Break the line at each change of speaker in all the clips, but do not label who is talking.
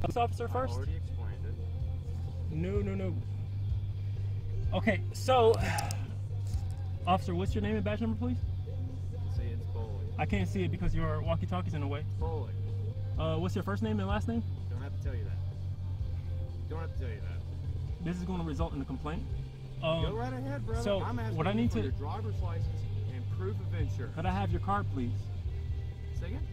police officer first?
already explained it.
No, no, no. Okay, so, officer, what's your name and badge number, please?
See, it's Bowling.
I can't see it because your walkie-talkie's in the way.
Bowling.
Uh, what's your first name and last name?
Don't have to tell you that. Don't have to tell you that.
This is going to result in a complaint.
Go
Um,
right ahead, brother.
so,
I'm asking
what I need
for
to-
your driver's license and proof of insurance.
could I have your card, please?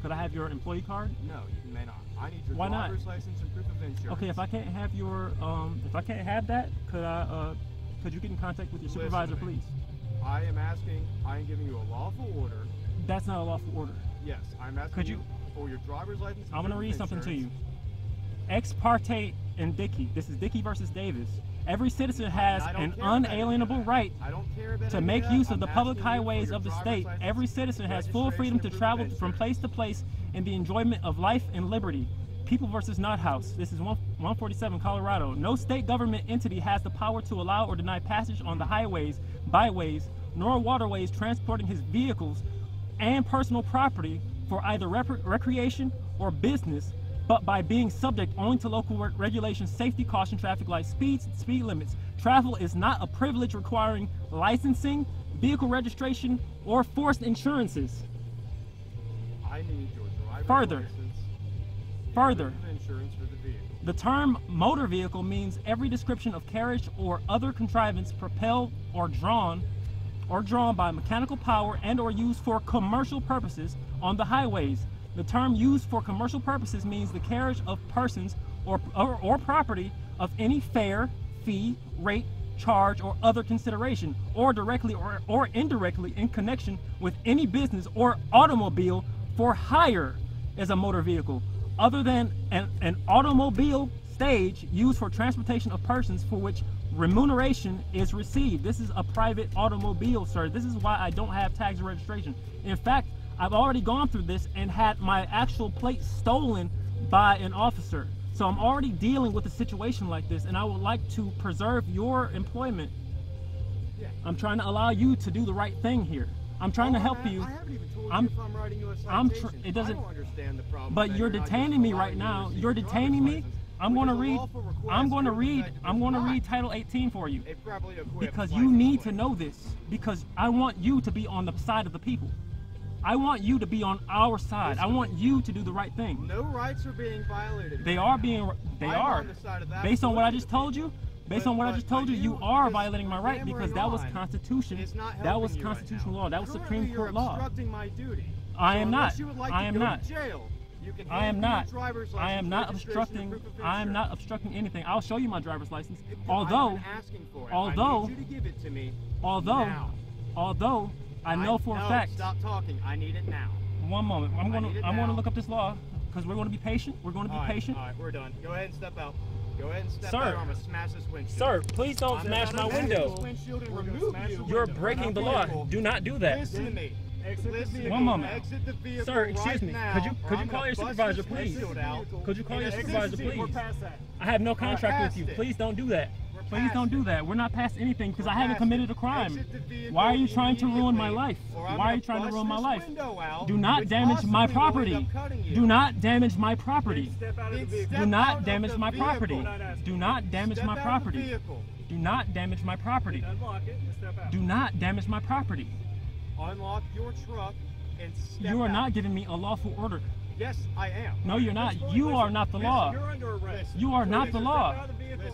Could I have your employee card?
No, you may not. I need your
Why not?
driver's license and proof of insurance.
Okay, if I can't have your, um, if I can't have that, could I, uh, could you get in contact with your
Listen
supervisor, please?
I am asking, I am giving you a lawful order.
That's not a lawful order.
Yes, I'm asking
Could
you,
you-
for your driver's license. and
I'm gonna
proof of
read something to you. Ex parte and Dickey. This is Dickey versus Davis. Every citizen has an
care about any of
unalienable right
I don't care about
to make use of the public
asking you for
highways of the state. Every citizen has full freedom to
and proof of
travel from place to place in the enjoyment of life and liberty. People versus Nothaus. This is 147 Colorado. No state government entity has the power to allow or deny passage on the highways, byways, nor waterways transporting his vehicles and personal property for either recreation or business, but by being subject only to local reg- regulations, safety, caution, traffic lights, speeds, speed limits. Travel is not a privilege requiring licensing, vehicle registration, or forced insurances.
I need your driver's
Further.
license
Further.
insurance for the vehicle.
The term motor vehicle means every description of carriage or other contrivance propelled or drawn or drawn by mechanical power and or used for commercial purposes on the highways. The term used for commercial purposes means the carriage of persons or, or, or property of any fare, fee, rate, charge, or other consideration, or directly or, or indirectly in connection with any business or automobile for hire as a motor vehicle, other than an, an automobile stage used for transportation of persons for which remuneration is received. This is a private automobile, sir. This is why I don't have or registration. In fact, I've already gone through this and had my actual plate stolen by an officer. So I'm already dealing with a situation like this, and I would like to preserve your employment.
Yeah.
I'm trying to allow you to do the right thing here. I'm trying to
Oh,
help
I-
you.
I haven't even told
I'm-
you if I'm writing you a citation.
I'm it doesn't-
I don't understand the problem.
But
that
you're detaining me right now. You're detaining me.
license,
I'm going to read. I'm going to read. I'm going to read Title 18 for you because you need to know this because I want you to be on the side of the people. I want you to be on our side. I want you to do the right thing.
No rights are being violated.
They are being. They
I'm
are.
on the side of
Based on what I just told you. Based
But-
on what I just told you, you are violating my right because that was Constitution.
Not
That was
you right
constitutional law. That was Supreme Court law.
obstructing my duty.
I am not.
You would like
I am not.
To jail, you can
I am not. I am not obstructing. I am not obstructing anything. I'll show you my driver's license. Although,
asking for it.
although-
I need you to give it to me
although, although I know for a
no,
fact.
Stop talking. I need it now.
One moment. I'm gonna. I'm gonna look up this law because we're gonna be patient. We're gonna be
All right,
patient.
All right, we're done. Go ahead and step out. Go ahead and step
Sir.
out. Or I'm gonna smash this windshield.
Sir, please don't
I'm
smash my
smash
window.
this windshield and
We're gonna
remove
smash
you.
You're
window.
breaking the law.
vehicle.
Do not do that.
Listen to me.
Exit the
Listen
vehicle.
One moment.
Exit the vehicle
Sir, excuse
right
me.
now,
Could you- could you call your supervisor, please? Could you call your supervisor, please?
We're past that.
I have no contract with you.
it.
Please don't do that.
We're
Please don't do that. We're not past anything because I haven't committed a crime.
Exit the vehicle
Why are you trying to ruin my life? Why are you trying to ruin my life? Do not damage my property.
end up cutting you.
Do not damage my property.
Please step out of the
Then
vehicle.
step
Do not damage my property.
We're not asking.
Do not damage my
out of the
property. Do not damage my property.
Unlock it and step out.
Do not damage my property.
Unlock your truck and step
You are not giving me a lawful order.
Yes, I am.
No, you're not.
Listen,
You are not the law.
You're under arrest.
You are not the law.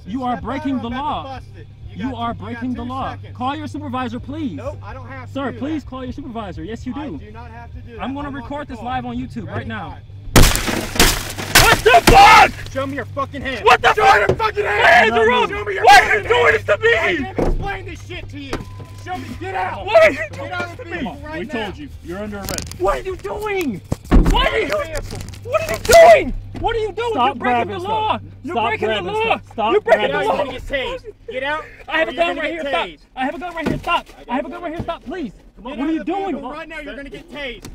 You are breaking the
I'm about to
law.
it.
You are
two-
breaking
got
the law.
seconds.
Call your supervisor, please.
Nope, I don't have to
Sir, please
that.
call your supervisor. Yes, you
I
do.
do not have to do that.
I'm going to record this live on YouTube right now. What the fuck?
Show me your fucking hands.
What the fuck?
Show me your fucking hands.
My hands are up.
Show me your
Why are you doing
hands.
this to me?
I can't explain this shit to you. Show me. Get out.
What are you doing
Get out
this to me?
right
we
now.
told you. You're under arrest.
What are you doing? What are you
Get out of the vehicle.
What are you doing? What are you doing?
Stop
You're breaking the law.
stuff.
You're
Stop
breaking the law.
stuff. Stop
You're breaking the law.
You're gonna get tased. Get out.
I have a gun right
get
here. Stop. I have a gun right here. Stop. I have a gun right here. Stop, please.
Get
What are you doing?
Right now, you're gonna get tased.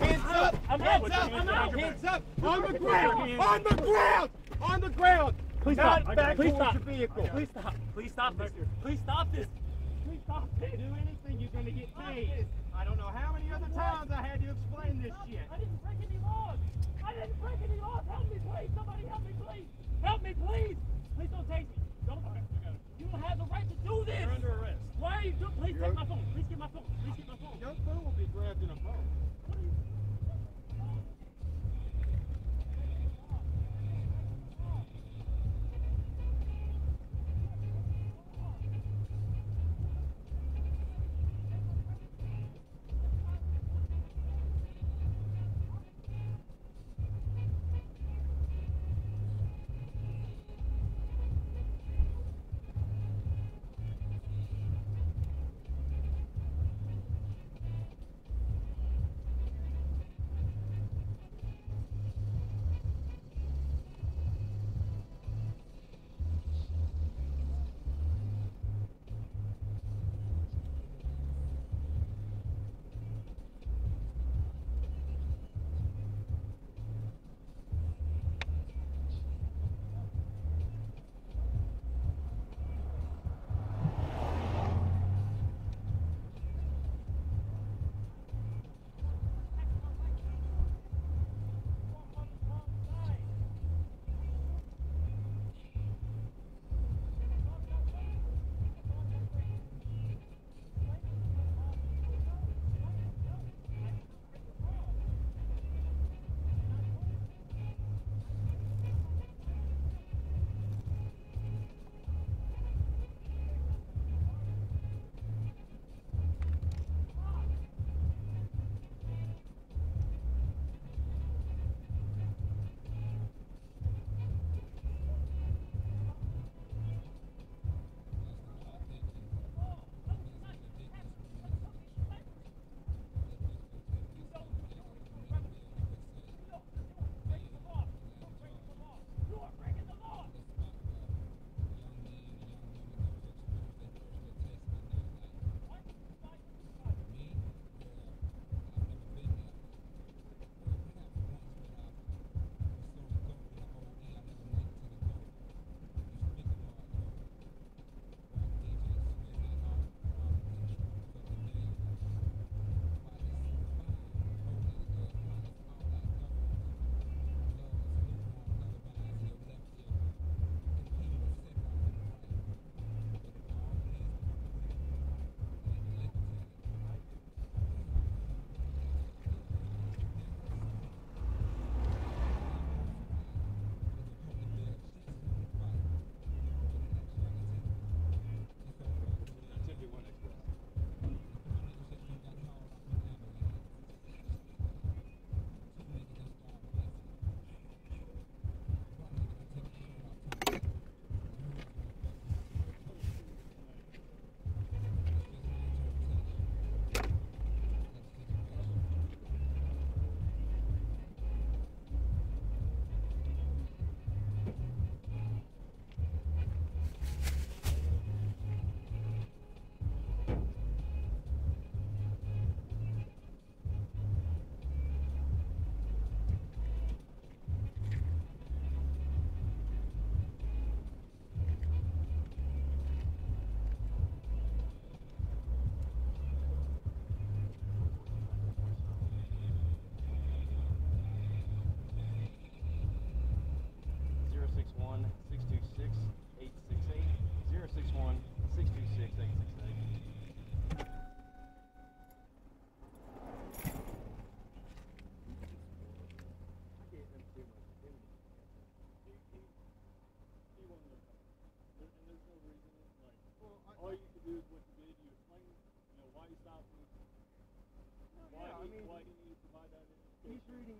Hands up.
I'm
Hands
out.
up.
I'm out.
Hands up. On the ground. On the ground. On the ground.
Please
Not
stop.
back
Please stop.
the vehicle.
Please stop. Please stop this. Please stop this. Please stop this.
Do anything, you're gonna get tased don't know how many other times I had to explain this shit.
I didn't break any laws. I didn't break any laws. Help me, please. Somebody help me, please.
Help me, please. Please
don't take me.
Don't. Right, you
don't have the right to do this. You're under arrest. Why
are you doing? Please You're... take my phone. Please get my
phone. Please
get
my
phone. Your phone will be grabbed in
a moment.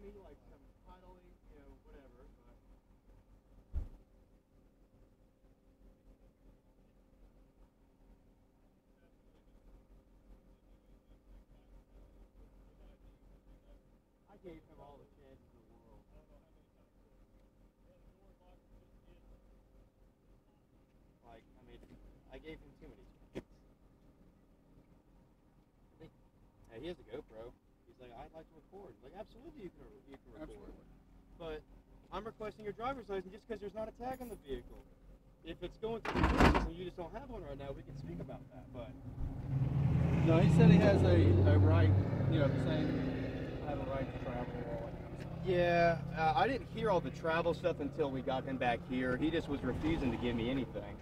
Me like some you know, whatever. But I gave him all the chances in the world. Like, I mean, I gave him too many chances. I he has a GoPro. Like, I'd like to record. Like, absolutely, you can, you can record. But I'm requesting your driver's license just because there's not a tag on the vehicle. If it's going through the process and you just don't have one right now, we can speak about that. But
No, he said he has a, a right, you know, saying I have a right to travel, all that kind of stuff.
yeah, uh, I didn't hear all the travel stuff until we got him back here. He just was refusing to give me anything.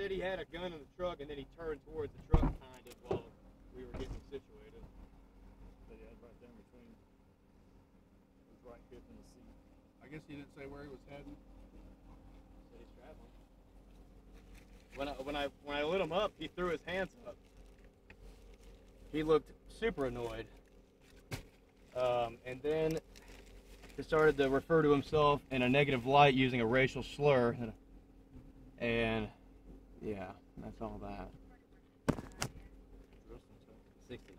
Said he had a gun in the truck, and then he turned towards the truck kind of while we were getting situated.
But yeah, right there in between his right hip and the seat.
I guess he didn't say where he was heading.
Said he's traveling. When I when I when I lit him up, he threw his hands up. He looked super annoyed. Um, and then he started to refer to himself in a negative light using a racial slur. And yeah, that's all that. 69.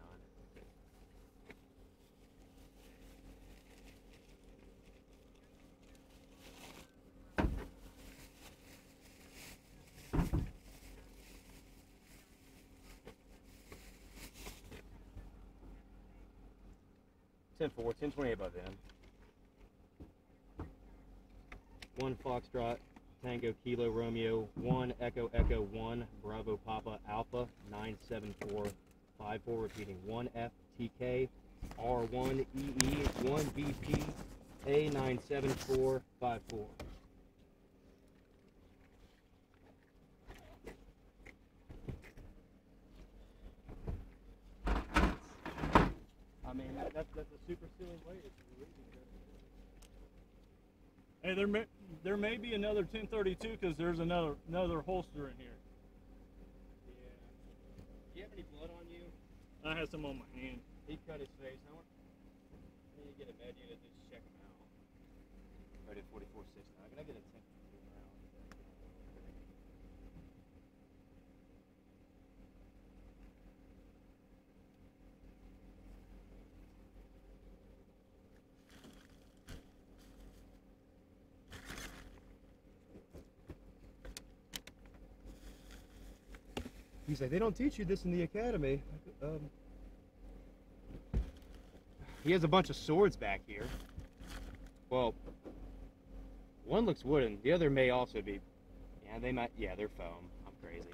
Ten four, ten twenty eight by then. One Foxtrot, Tango Kilo Romeo, one Echo Echo one Bravo Papa Alpha nine seven four five four. Repeating one FTK R one EE one BP A nine seven four five four. I mean, that, that's, that's a super silly way.
Hey, there may there may be another 1032 because there's another another holster in here.
Yeah. Do you have any blood on you?
I had some on my hand.
He cut his face. How much? I need to get a med unit to just check him out. Right at 44 6. Can I get a 10 He's like, they don't teach you this in the academy. Um, he has a bunch of swords back here. Well, one looks wooden. The other may also be. Yeah, they might. Yeah, they're foam. I'm crazy.